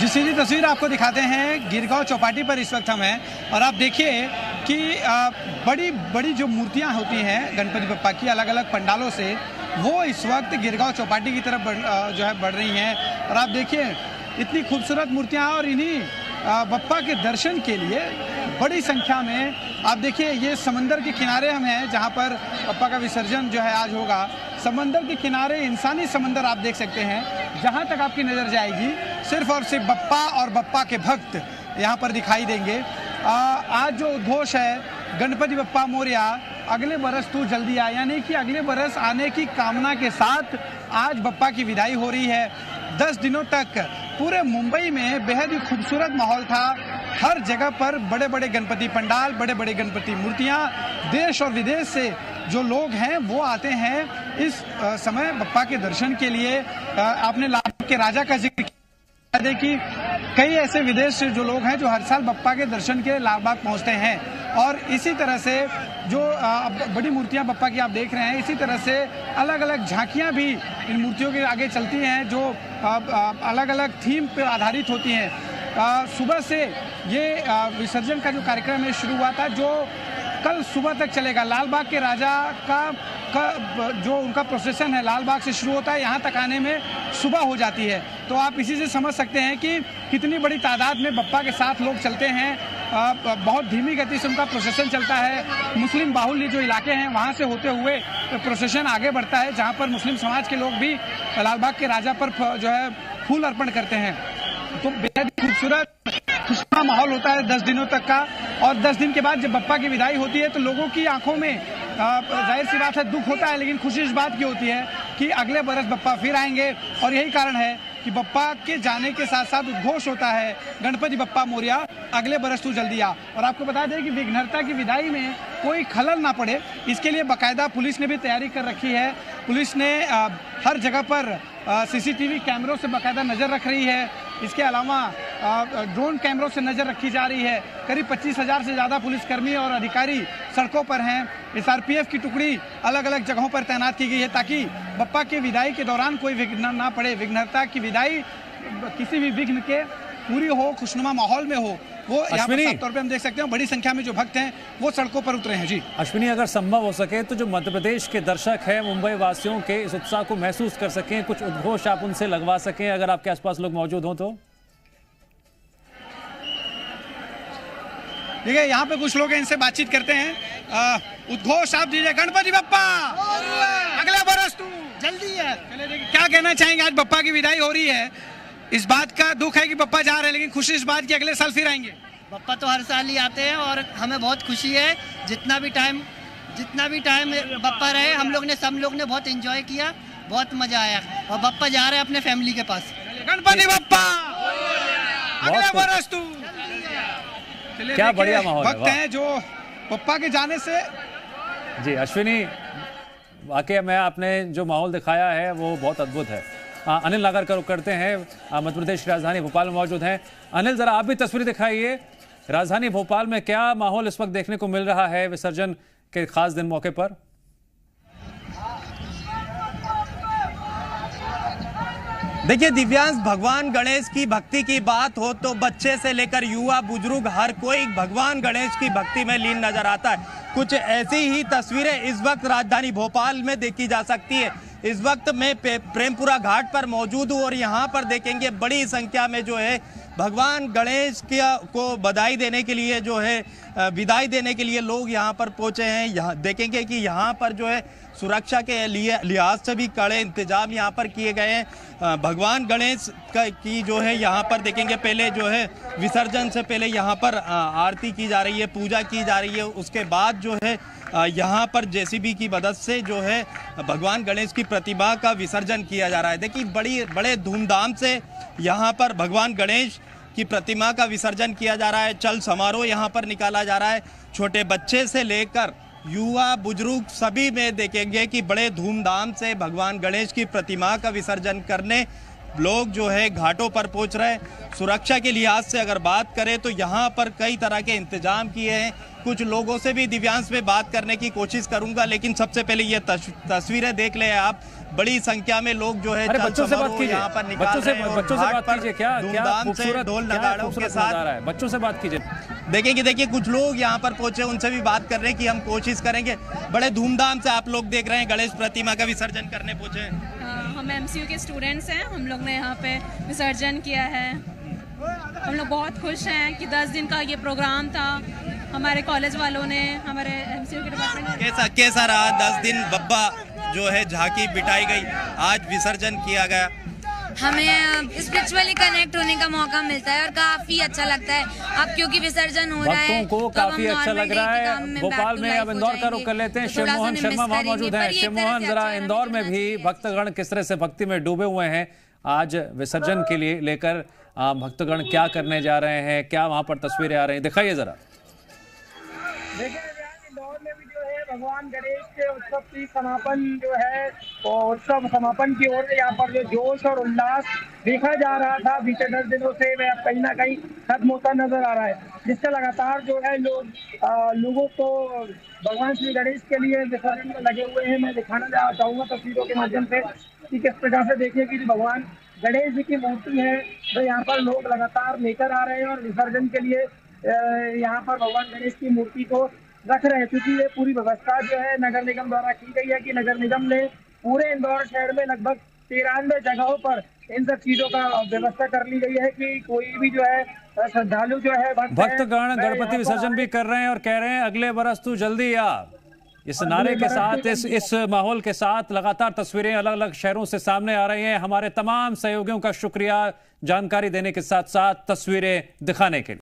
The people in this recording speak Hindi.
जी सीधी तस्वीर आपको दिखाते हैं, गिरगांव चौपाटी पर इस वक्त हम हैं और आप देखिए कि बड़ी बड़ी जो मूर्तियाँ होती हैं गणपति बप्पा की अलग अलग पंडालों से, वो इस वक्त गिरगांव चौपाटी की तरफ़ जो है बढ़ रही हैं। और आप देखिए, इतनी खूबसूरत मूर्तियाँ और इन्हीं बप्पा के दर्शन के लिए बड़ी संख्या में आप देखिए ये समंदर के किनारे हम हैं जहाँ पर पप्पा का विसर्जन जो है आज होगा। समंदर के किनारे इंसानी समंदर आप देख सकते हैं जहाँ तक आपकी नज़र जाएगी सिर्फ़ और सिर्फ़ बप्पा और बप्पा के भक्त यहाँ पर दिखाई देंगे। आ, आज जो उद्घोष है गणपति बप्पा मोरिया अगले बरस तू जल्दी आ यानी कि अगले बरस आने की कामना के साथ आज बप्पा की विदाई हो रही है। दस दिनों तक पूरे मुंबई में बेहद ही खूबसूरत माहौल था। हर जगह पर बड़े बड़े गणपति पंडाल बड़े बड़े गणपति मूर्तियाँ देश और विदेश से जो लोग हैं, वो आते हैं इस समय बप्पा के दर्शन के लिए। आपने लाभ के राजा का ज़िक्र किया कि कई ऐसे विदेश से जो लोग हैं जो हर साल बप्पा के दर्शन के लिए लाल बाग पहुँचते हैं। और इसी तरह से जो बड़ी मूर्तियाँ बप्पा की आप देख रहे हैं, इसी तरह से अलग अलग झांकियाँ भी इन मूर्तियों के आगे चलती हैं जो अलग अलग थीम पर आधारित होती हैं। सुबह से ये विसर्जन का जो कार्यक्रम है, शुरू हुआ था, जो कल सुबह तक चलेगा। लालबाग के राजा का का, जो उनका प्रोसेसन है, लालबाग से शुरू होता है, यहाँ तक आने में सुबह हो जाती है। तो आप इसी से समझ सकते हैं कि कितनी बड़ी तादाद में बप्पा के साथ लोग चलते हैं। बहुत धीमी गति से उनका प्रोसेसन चलता है। मुस्लिम बाहुल्य जो इलाके हैं, वहाँ से होते हुए प्रोसेसन आगे बढ़ता है, जहाँ पर मुस्लिम समाज के लोग भी लालबाग के राजा पर जो है फूल अर्पण करते हैं। तो बेहद खूबसूरत खुशनुमा माहौल होता है दस दिनों तक का। और दस दिन के बाद जब बप्पा की विदाई होती है तो लोगों की आँखों में ज़ाहिर सी बात है, दुख होता है, लेकिन खुशी इस बात की होती है कि अगले बरस बप्पा फिर आएँगे। और यही कारण है कि बप्पा के जाने के साथ साथ उद्घोष होता है, गणपति बप्पा मोरिया, अगले बरस तू जल्दी आ। और आपको बता दें कि विघ्नता की विदाई में कोई खलल ना पड़े। इसके लिए बाकायदा पुलिस ने भी तैयारी कर रखी है। पुलिस ने हर जगह पर सीसीटीवी कैमरों से बाकायदा नज़र रख रही है। इसके अलावा ड्रोन कैमरों से नज़र रखी जा रही है। करीब पच्चीस हज़ार से ज़्यादा पुलिसकर्मी और अधिकारी सड़कों पर हैं। एसआरपीएफ की टुकड़ी अलग अलग जगहों पर तैनात की गई है ताकि बप्पा के विदाई के दौरान कोई विघ्न ना पड़े। विघ्नता की विदाई किसी भी विघ्न के पूरी हो खुशनुमा माहौल में हो वो अश्विनी। तौर पे हम देख सकते हैं। बड़ी संख्या में जो भक्त हैं वो सड़कों पर उतरे हैं। जी। अश्विनी अगर संभव हो सके तो जो मध्य प्रदेश के दर्शक हैं मुंबई वासियों के इस उत्साह को महसूस कर सकें। कुछ उद्घोष आप उनसे लगवा सकें अगर आपके आसपास लोग मौजूद हों तो। देखिए यहाँ पे कुछ लोग इनसे बातचीत करते हैं। उद्घोष आप दीजिए गणपति बप्पा! अगला बरस तू। जल्दी है। क्या कहना चाहेंगे? आज बप्पा की विदाई हो रही है। इस बात का दुख है कि पप्पा जा रहे हैं लेकिन खुशी इस बात की अगले साल फिर आएँगे। पप्पा तो हर साल ही आते हैं और हमें बहुत खुशी है। जितना भी टाइम जितना भी टाइम पप्पा रहे हम लोग ने सब लोग ने बहुत एंजॉय किया बहुत मज़ा आया। और पप्पा जा रहे हैं अपने फैमिली के पास। गणपति पप्पा अगला बरस तू। क्या बढ़िया माहौल वक्त है जो पप्पा के जाने से जी अश्विनी वाकई में आपने जो माहौल दिखाया है वो बहुत अद्भुत है। आ, अनिल नागरकर करते हैं मध्य प्रदेश की राजधानी भोपाल में मौजूद हैं। अनिल जरा आप भी तस्वीर दिखाइए। राजधानी भोपाल में क्या माहौल इस वक्त देखने को मिल रहा है विसर्जन के खास दिन मौके पर? देखिए, दिव्यांश, भगवान गणेश की भक्ति की बात हो तो बच्चे से लेकर युवा, बुज़ुर्ग, हर कोई भगवान गणेश की भक्ति में लीन नज़र आता है। कुछ ऐसी ही तस्वीरें इस वक्त राजधानी भोपाल में देखी जा सकती है। इस वक्त मैं प्रेमपुरा घाट पर मौजूद हूँ और यहाँ पर देखेंगे बड़ी संख्या में जो है भगवान गणेश को बधाई देने के लिए जो है विदाई देने के लिए लोग यहाँ पर पहुँचे हैं। यहाँ, देखेंगे कि यहाँ पर जो है, सुरक्षा के लिए, लिहाज से भी कड़े इंतज़ाम यहाँ पर किए गए हैं। भगवान गणेश का, की जो है, यहाँ पर देखेंगे, पहले जो है, विसर्जन से पहले यहाँ पर आरती की जा रही है, पूजा की जा रही है। उसके बाद जो है यहाँ पर जेसीबी की मदद से जो है भगवान गणेश की प्रतिमा का विसर्जन किया जा रहा है। देखिए, बड़ी, बड़े धूमधाम से यहाँ पर भगवान गणेश की प्रतिमा का विसर्जन किया जा रहा है। चल समारोह यहाँ पर निकाला जा रहा है। छोटे बच्चे से लेकर युवा, बुज़ुर्ग सभी में देखेंगे कि बड़े धूमधाम से भगवान गणेश की प्रतिमा का विसर्जन करने लोग जो है घाटों पर पहुँच रहे हैं। सुरक्षा के लिहाज से अगर बात करें तो यहाँ पर कई तरह के इंतज़ाम किए हैं। कुछ लोगों से भी दिव्यांश में बात करने की कोशिश करूँगा लेकिन सबसे पहले ये तस्वीरें देख ले आप। बड़ी संख्या में लोग जो है बच्चों से बात कीजिए। यहाँ पर निकाल बच्चों से बच्चों से बात कीजिए। क्या क्या धूमधाम से खूबसूरत ढोल नगाड़ों के साथ है। बच्चों से बात कीजिए। देखिए कि देखिए कुछ लोग यहाँ पर पहुँचे उनसे भी बात कर रहे हैं कि हम कोशिश करेंगे। बड़े धूमधाम से आप लोग देख रहे हैं गणेश प्रतिमा का विसर्जन करने पहुँचे हम एम के स्टूडेंट्स हैं। हम लोग ने यहाँ पे विसर्जन किया है। हम लोग बहुत खुश हैं कि 10 दिन का ये प्रोग्राम था। हमारे कॉलेज वालों ने, हमारे एम के डिपार्टमेंट कैसा कैसा रहा दस दिन बब्बा जो है झांकी बिठाई गई? आज विसर्जन किया गया। हमें स्पिरिचुअली कनेक्ट होने का मौका मिलता है और काफ़ी अच्छा लगता है। अब क्योंकि विसर्जन हो रहा है को तो काफ़ी अच्छा लग रहा है। भोपाल में अब इंदौर का रुख कर लेते हैं। तो शिवमोहन शर्मा वहाँ मौजूद है। शिवमोहन जरा अच्छा इंदौर में भी भक्तगण किस तरह से भक्ति में डूबे हुए हैं आज विसर्जन के लिए लेकर भक्तगण क्या करने जा रहे हैं क्या वहाँ पर तस्वीरें आ रही हैं? दिखाइए जरा। देखिए दिव्यांग, इंदौर में भी जो है भगवान गणेश के उत्सव की समापन जो है उत्सव समापन की ओर यहाँ पर जो जोश और उल्लास देखा जा रहा था, बीते दस दिनों से वह अब कहीं ना कहीं खत्म होता नज़र आ रहा है। जिससे लगातार जो है लोग लोगों को भगवान श्री गणेश के लिए विसर्जन में लगे हुए हैं। मैं दिखाना चाहूँगा तस्वीरों के माध्यम से कि किस प्रकार से देखिए कि भगवान गणेश जी की मूर्ति है वो यहाँ पर लोग लगातार लेकर आ रहे हैं और विसर्जन के लिए यहाँ पर भगवान गणेश की मूर्ति को रख रहे हैं क्योंकि ये पूरी व्यवस्था जो है नगर निगम द्वारा की गई है कि नगर निगम ने पूरे इंदौर शहर में लगभग तिरानवे जगहों पर इन सब चीज़ों का व्यवस्था कर ली गई है कि कोई भी जो है श्रद्धालु जो है भक्तगण गणपति विसर्जन भी कर रहे हैं और कह रहे हैं अगले बरस तू जल्दी आ। इस नारे के साथ इस इस माहौल के साथ लगातार तस्वीरें अलग अलग शहरों से सामने आ रही हैं। हमारे तमाम सहयोगियों का शुक्रिया जानकारी देने के साथ साथ तस्वीरें दिखाने के लिए।